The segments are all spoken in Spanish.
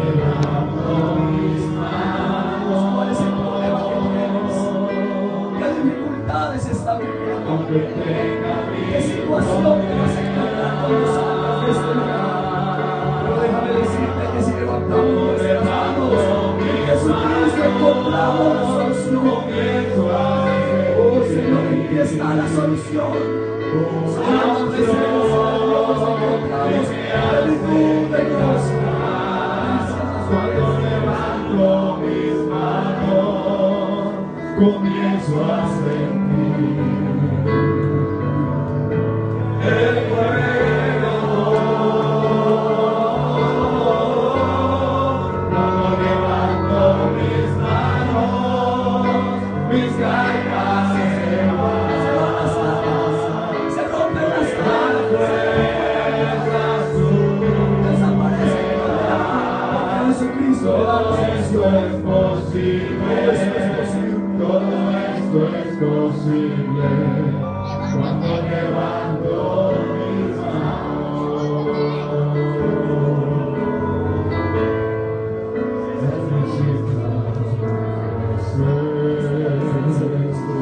Amen. Lord. Oh. cuando llevando mi mano necesita la presencia de Dios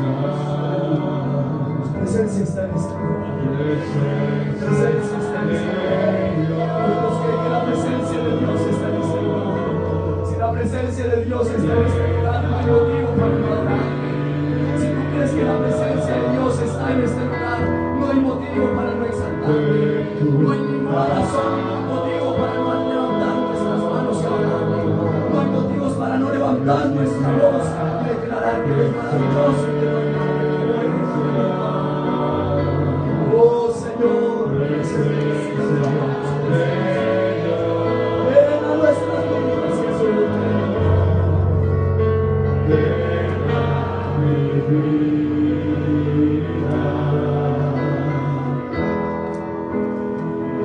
tu presencia está en este mundo la presencia de Dios está en este si la presencia de Dios está en este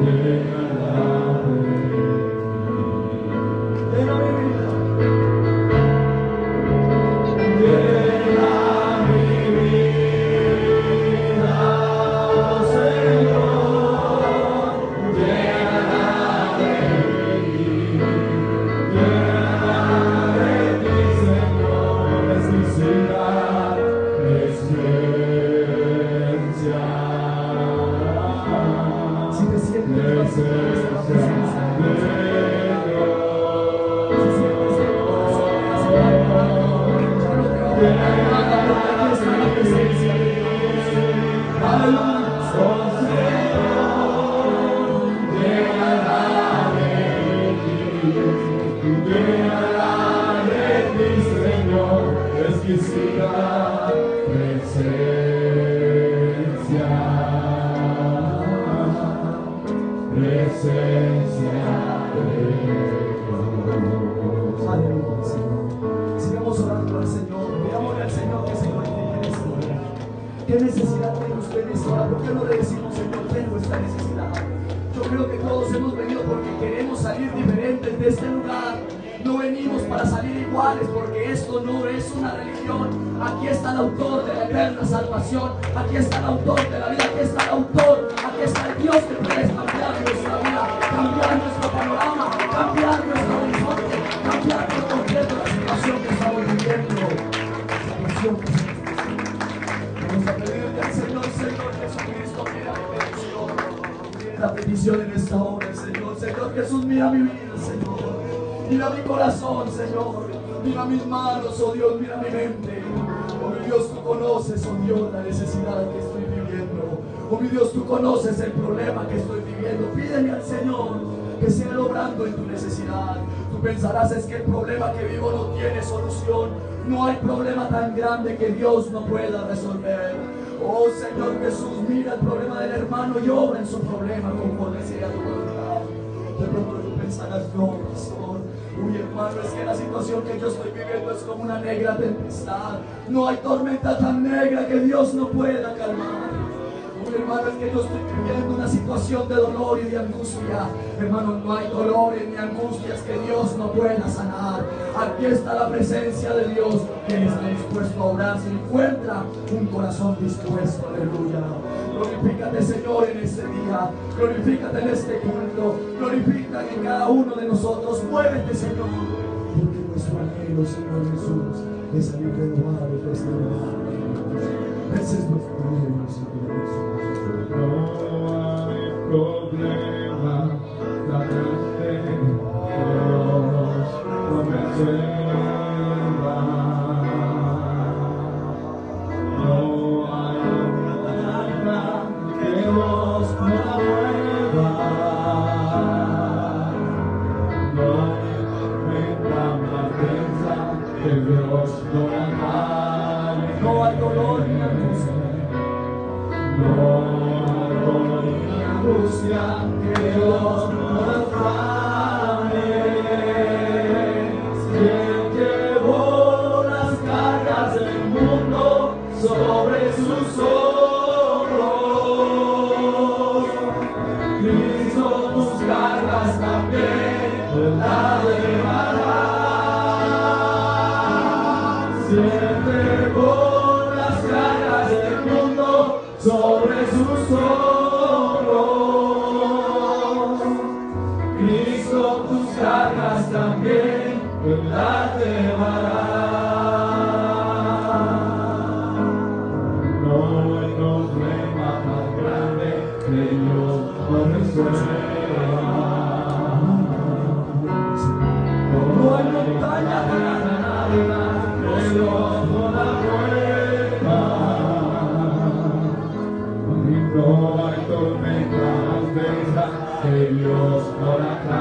Amen. Amém. ¿Por qué no le decimos, Señor, tengo esta necesidad? Yo creo que todos hemos venido porque queremos salir diferentes de este lugar. No venimos para salir iguales porque esto no es una religión. Aquí está el autor de la eterna salvación. Aquí está el autor de la vida. Aquí está el autor. Aquí está el Dios que presta. Mira mi vida, Señor. Mira mi corazón, Señor. Mira mis manos, oh Dios, mira mi mente. Oh mi Dios, tú conoces, oh Dios, la necesidad que estoy viviendo. Oh mi Dios, tú conoces el problema que estoy viviendo. Pídele al Señor que sea obrando en tu necesidad. Tú pensarás es que el problema que vivo no tiene solución. No hay problema tan grande que Dios no pueda resolver. Oh Señor Jesús, mira el problema del hermano y obra en su problema conforme sea tu voluntad. Pensarás, no, pastor. Uy, hermano, es que la situación que yo estoy viviendo es como una negra tempestad. No hay tormenta tan negra que Dios no pueda calmar. Uy, hermano, es que yo estoy viviendo una situación de dolor y de angustia. Hermano, no hay dolores ni angustias que Dios no pueda sanar. Aquí está la presencia de Dios que está dispuesto a orar. Se encuentra un corazón dispuesto. Aleluya. Glorifícate, Señor, en este día. Glorifícate en este culto. Glorifícate en cada uno de nosotros. Muévete, Señor. Porque nuestro anhelo, Señor Jesús, es salir renovados de este lugar. Ese es nuestro anhelo, Señor Jesús. No hay problema No cargas también las llevará. No hay problema más grande que Dios no resuelva. No hay montaña tan que Dios no la mueva. Y no hay tormenta más densa que Dios no la calme.